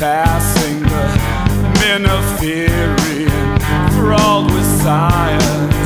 passing. The men of fear enthralled with science.